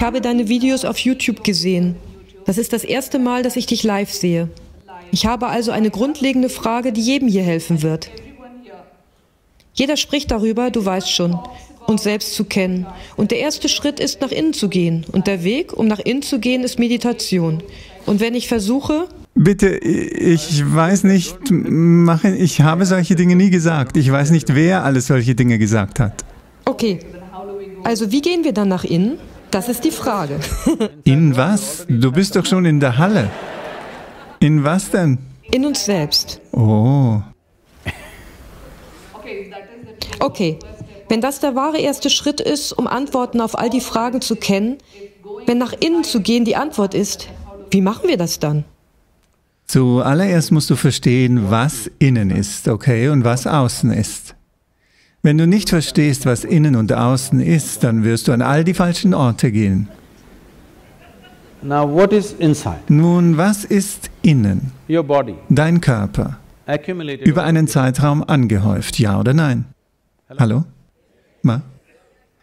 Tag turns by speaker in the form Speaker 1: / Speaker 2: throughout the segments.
Speaker 1: Ich habe deine Videos auf YouTube gesehen. Das ist das erste Mal, dass ich dich live sehe. Ich habe also eine grundlegende Frage, die jedem hier helfen wird. Jeder spricht darüber, du weißt schon, uns selbst zu kennen. Und der erste Schritt ist, nach innen zu gehen. Und der Weg, um nach innen zu gehen, ist Meditation. Und wenn ich versuche,
Speaker 2: Bitte, ich weiß nicht, machen, ich habe solche Dinge nie gesagt. Ich weiß nicht, wer alles solche Dinge gesagt hat.
Speaker 1: Okay, also wie gehen wir dann nach innen? Das ist die Frage.
Speaker 2: In was? Du bist doch schon in der Halle. In was denn?
Speaker 1: In uns selbst.
Speaker 2: Oh.
Speaker 1: Okay, wenn das der wahre erste Schritt ist, um Antworten auf all die Fragen zu kennen, wenn nach innen zu gehen die Antwort ist, wie machen wir das dann?
Speaker 2: Zuallererst musst du verstehen, was innen ist, okay, und was außen ist. Wenn du nicht verstehst, was innen und außen ist, dann wirst du an all die falschen Orte gehen. Nun, was ist innen? Dein Körper. Über einen Zeitraum angehäuft, ja oder nein? Hallo? Ma?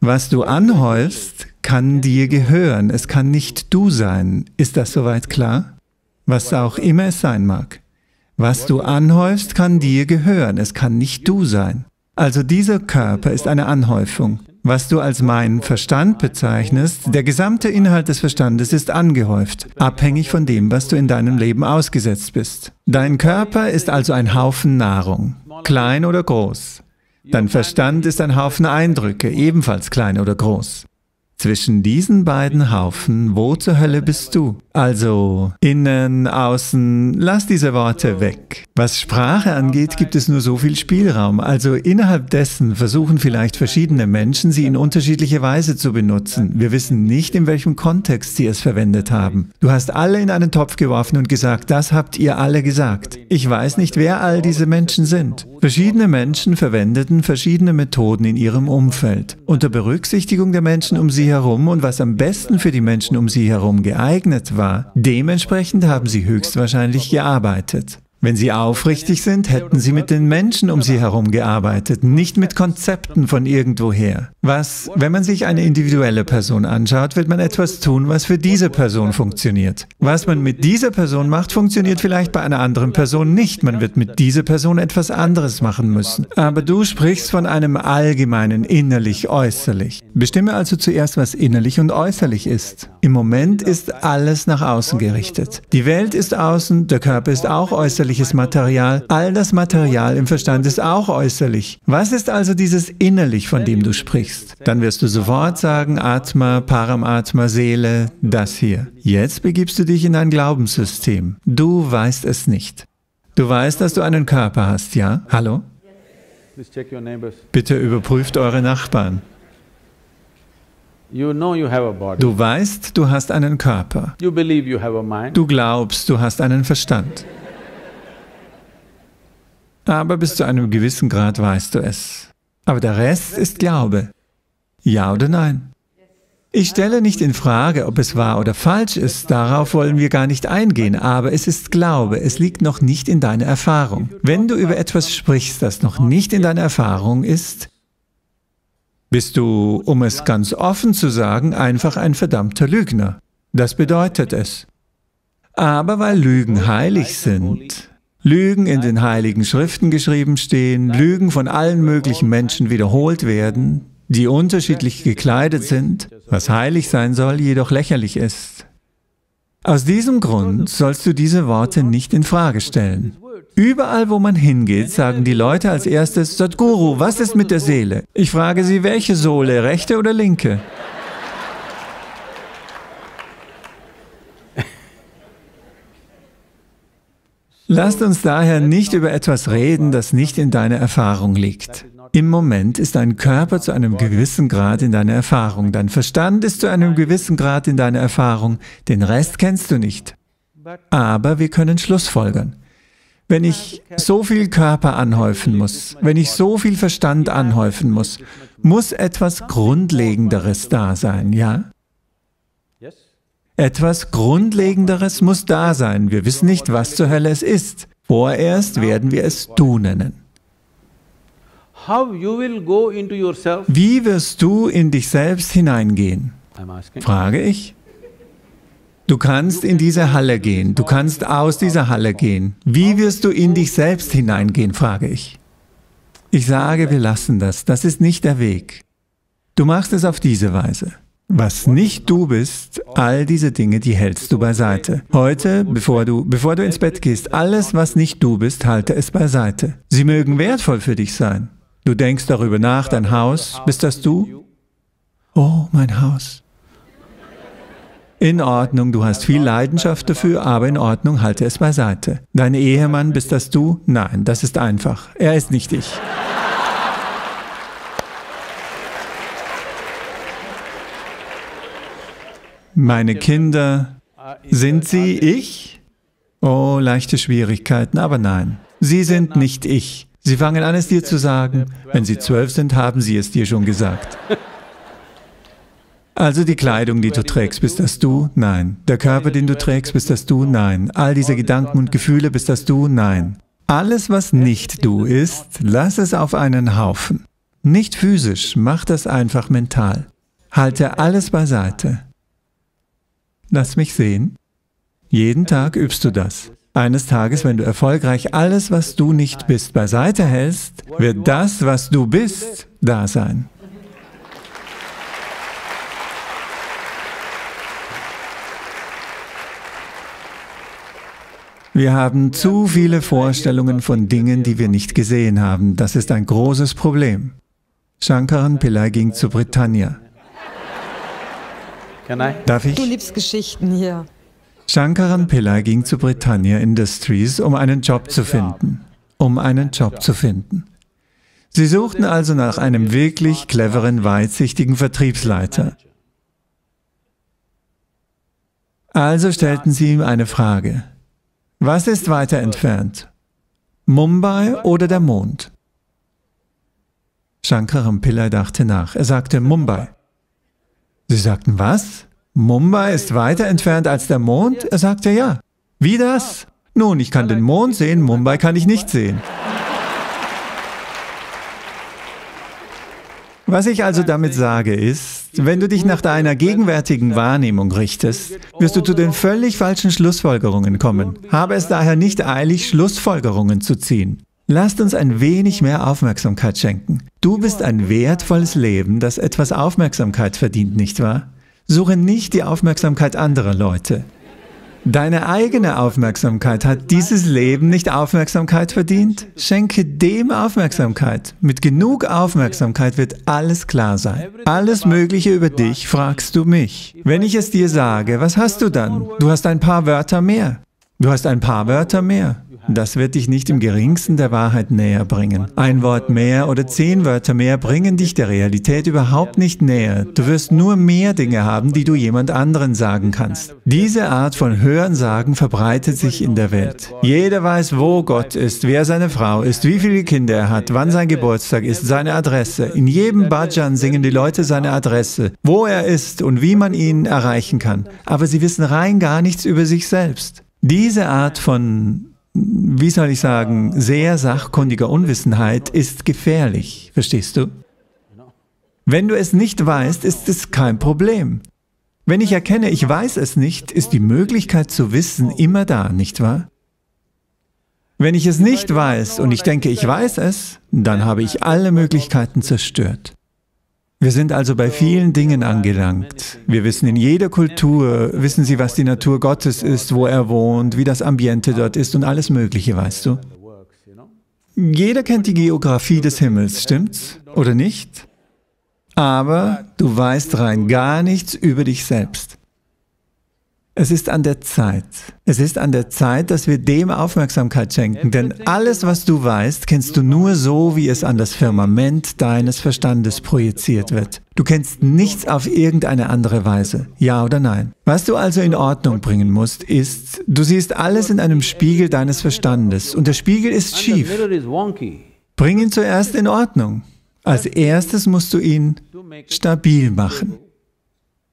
Speaker 2: Was du anhäufst, kann dir gehören, es kann nicht du sein. Ist das soweit klar? was auch immer es sein mag. Was du anhäufst, kann dir gehören, es kann nicht du sein. Also dieser Körper ist eine Anhäufung. Was du als mein Verstand bezeichnest, der gesamte Inhalt des Verstandes ist angehäuft, abhängig von dem, was du in deinem Leben ausgesetzt bist. Dein Körper ist also ein Haufen Nahrung, klein oder groß. Dein Verstand ist ein Haufen Eindrücke, ebenfalls klein oder groß. Zwischen diesen beiden Haufen, wo zur Hölle bist du? Also innen, außen, lass diese Worte weg. Was Sprache angeht, gibt es nur so viel Spielraum. Also innerhalb dessen versuchen vielleicht verschiedene Menschen, sie in unterschiedliche Weise zu benutzen. Wir wissen nicht, in welchem Kontext sie es verwendet haben. Du hast alle in einen Topf geworfen und gesagt, das habt ihr alle gesagt. Ich weiß nicht, wer all diese Menschen sind. Verschiedene Menschen verwendeten verschiedene Methoden in ihrem Umfeld. Unter Berücksichtigung der Menschen um sie herum und was am besten für die Menschen um sie herum geeignet war, dementsprechend haben sie höchstwahrscheinlich gearbeitet. Wenn Sie aufrichtig sind, hätten Sie mit den Menschen um Sie herum gearbeitet, nicht mit Konzepten von irgendwoher. Was, wenn man sich eine individuelle Person anschaut, wird man etwas tun, was für diese Person funktioniert. Was man mit dieser Person macht, funktioniert vielleicht bei einer anderen Person nicht. Man wird mit dieser Person etwas anderes machen müssen. Aber du sprichst von einem allgemeinen innerlich-äußerlich. Bestimme also zuerst, was innerlich und äußerlich ist. Im Moment ist alles nach außen gerichtet. Die Welt ist außen, der Körper ist auch äußerlich äußerliches Material. All das Material im Verstand ist auch äußerlich. Was ist also dieses innerlich, von dem du sprichst? Dann wirst du sofort sagen, Atma, Paramatma, Seele, das hier. Jetzt begibst du dich in ein Glaubenssystem. Du weißt es nicht. Du weißt, dass du einen Körper hast, ja? Hallo? Bitte überprüft eure Nachbarn. Du weißt, du hast einen Körper. Du glaubst, du hast einen Verstand. Aber bis zu einem gewissen Grad weißt du es. Aber der Rest ist Glaube. Ja oder nein? Ich stelle nicht in Frage, ob es wahr oder falsch ist, darauf wollen wir gar nicht eingehen, aber es ist Glaube, es liegt noch nicht in deiner Erfahrung. Wenn du über etwas sprichst, das noch nicht in deiner Erfahrung ist, bist du, um es ganz offen zu sagen, einfach ein verdammter Lügner. Das bedeutet es. Aber weil Lügen heilig sind, Lügen in den heiligen Schriften geschrieben stehen, Lügen von allen möglichen Menschen wiederholt werden, die unterschiedlich gekleidet sind, was heilig sein soll, jedoch lächerlich ist. Aus diesem Grund sollst du diese Worte nicht in Frage stellen. Überall, wo man hingeht, sagen die Leute als erstes, Sadhguru, was ist mit der Seele? Ich frage sie, welche Sohle, rechte oder linke? Lasst uns daher nicht über etwas reden, das nicht in deiner Erfahrung liegt. Im Moment ist dein Körper zu einem gewissen Grad in deiner Erfahrung, dein Verstand ist zu einem gewissen Grad in deiner Erfahrung, den Rest kennst du nicht. Aber wir können Schlussfolgern. Wenn ich so viel Körper anhäufen muss, wenn ich so viel Verstand anhäufen muss, muss etwas Grundlegenderes da sein, ja? Etwas Grundlegenderes muss da sein. Wir wissen nicht, was zur Hölle es ist. Vorerst werden wir es Du nennen. Wie wirst du in dich selbst hineingehen? Frage ich. Du kannst in diese Halle gehen, du kannst aus dieser Halle gehen. Wie wirst du in dich selbst hineingehen, frage ich. Ich sage, wir lassen das, das ist nicht der Weg. Du machst es auf diese Weise. Was nicht du bist, all diese Dinge, die hältst du beiseite. Heute, bevor du, bevor du ins Bett gehst, alles, was nicht du bist, halte es beiseite. Sie mögen wertvoll für dich sein. Du denkst darüber nach, dein Haus, bist das du? Oh, mein Haus. In Ordnung, du hast viel Leidenschaft dafür, aber in Ordnung, halte es beiseite. Dein Ehemann, bist das du? Nein, das ist einfach. Er ist nicht ich. Meine Kinder, sind sie ich? Oh, leichte Schwierigkeiten, aber nein. Sie sind nicht ich. Sie fangen an, es dir zu sagen. Wenn sie zwölf sind, haben sie es dir schon gesagt. Also die Kleidung, die du trägst, bist das du? Nein. Der Körper, den du trägst, bist das du? Nein. All diese Gedanken und Gefühle, bist das du? Nein. Alles, was nicht du ist, lass es auf einen Haufen. Nicht physisch, mach das einfach mental. Halte alles beiseite. Lass mich sehen. Jeden Tag übst du das. Eines Tages, wenn du erfolgreich alles, was du nicht bist, beiseite hältst, wird das, was du bist, da sein. Wir haben zu viele Vorstellungen von Dingen, die wir nicht gesehen haben. Das ist ein großes Problem. Shankaran Pillai ging zu Britannia. Darf ich?
Speaker 1: Du liebst Geschichten hier.
Speaker 2: Shankaran Pillai ging zu Britannia Industries, um einen Job zu finden. Um einen Job zu finden. Sie suchten also nach einem wirklich cleveren, weitsichtigen Vertriebsleiter. Also stellten sie ihm eine Frage. Was ist weiter entfernt? Mumbai oder der Mond? Shankaram Pillai dachte nach. Er sagte Mumbai. Sie sagten, was? Mumbai ist weiter entfernt als der Mond? Er sagte ja. Wie das? Nun, ich kann den Mond sehen, Mumbai kann ich nicht sehen. Was ich also damit sage ist, wenn du dich nach deiner gegenwärtigen Wahrnehmung richtest, wirst du zu den völlig falschen Schlussfolgerungen kommen. Habe es daher nicht eilig, Schlussfolgerungen zu ziehen. Lasst uns ein wenig mehr Aufmerksamkeit schenken. Du bist ein wertvolles Leben, das etwas Aufmerksamkeit verdient, nicht wahr? Suche nicht die Aufmerksamkeit anderer Leute. Deine eigene Aufmerksamkeit hat dieses Leben nicht Aufmerksamkeit verdient? Schenke dem Aufmerksamkeit. Mit genug Aufmerksamkeit wird alles klar sein. Alles Mögliche über dich fragst du mich. Wenn ich es dir sage, was hast du dann? Du hast ein paar Wörter mehr. Du hast ein paar Wörter mehr. Das wird dich nicht im geringsten der Wahrheit näher bringen. Ein Wort mehr oder zehn Wörter mehr bringen dich der Realität überhaupt nicht näher. Du wirst nur mehr Dinge haben, die du jemand anderen sagen kannst. Diese Art von Hörensagen verbreitet sich in der Welt. Jeder weiß, wo Gott ist, wer seine Frau ist, wie viele Kinder er hat, wann sein Geburtstag ist, seine Adresse. In jedem Bhajan singen die Leute seine Adresse, wo er ist und wie man ihn erreichen kann. Aber sie wissen rein gar nichts über sich selbst. Diese Art von wie soll ich sagen, sehr sachkundiger Unwissenheit ist gefährlich, verstehst du? Wenn du es nicht weißt, ist es kein Problem. Wenn ich erkenne, ich weiß es nicht, ist die Möglichkeit zu wissen immer da, nicht wahr? Wenn ich es nicht weiß und ich denke, ich weiß es, dann habe ich alle Möglichkeiten zerstört. Wir sind also bei vielen Dingen angelangt. Wir wissen in jeder Kultur, wissen Sie, was die Natur Gottes ist, wo er wohnt, wie das Ambiente dort ist und alles Mögliche, weißt du? Jeder kennt die Geografie des Himmels, stimmt's? Oder nicht? Aber du weißt rein gar nichts über dich selbst. Es ist an der Zeit. Es ist an der Zeit, dass wir dem Aufmerksamkeit schenken, denn alles, was du weißt, kennst du nur so, wie es an das Firmament deines Verstandes projiziert wird. Du kennst nichts auf irgendeine andere Weise, ja oder nein. Was du also in Ordnung bringen musst, ist, du siehst alles in einem Spiegel deines Verstandes und der Spiegel ist schief. Bring ihn zuerst in Ordnung. Als erstes musst du ihn stabil machen,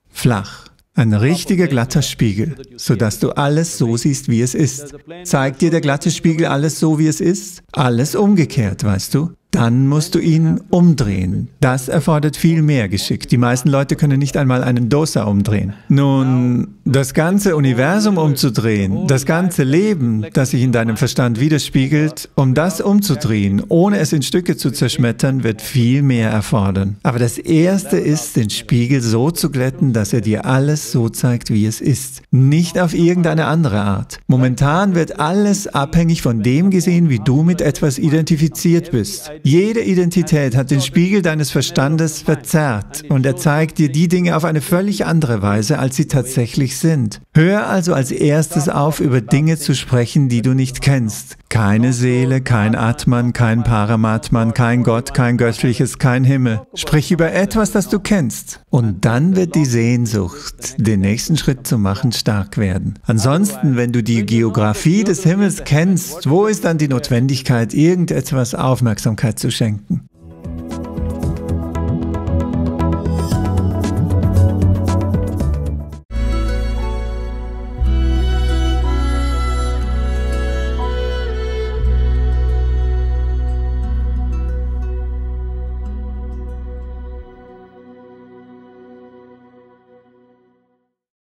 Speaker 2: flach. Ein richtiger glatter Spiegel, sodass du alles so siehst, wie es ist. Zeigt dir der glatte Spiegel alles so, wie es ist? Alles umgekehrt, weißt du? Dann musst du ihn umdrehen. Das erfordert viel mehr Geschick. Die meisten Leute können nicht einmal einen Dosa umdrehen. Nun, das ganze Universum umzudrehen, das ganze Leben, das sich in deinem Verstand widerspiegelt, um das umzudrehen, ohne es in Stücke zu zerschmettern, wird viel mehr erfordern. Aber das Erste ist, den Spiegel so zu glätten, dass er dir alles so zeigt, wie es ist. Nicht auf irgendeine andere Art. Momentan wird alles abhängig von dem gesehen, wie du mit etwas identifiziert bist. Jede Identität hat den Spiegel deines Verstandes verzerrt und er zeigt dir die Dinge auf eine völlig andere Weise, als sie tatsächlich sind. Hör also als erstes auf, über Dinge zu sprechen, die du nicht kennst. Keine Seele, kein Atman, kein Paramatman, kein Gott, kein Göttliches, kein Himmel. Sprich über etwas, das du kennst. Und dann wird die Sehnsucht, den nächsten Schritt zu machen, stark werden. Ansonsten, wenn du die Geografie des Himmels kennst, wo ist dann die Notwendigkeit, irgendetwas Aufmerksamkeit zu schenken?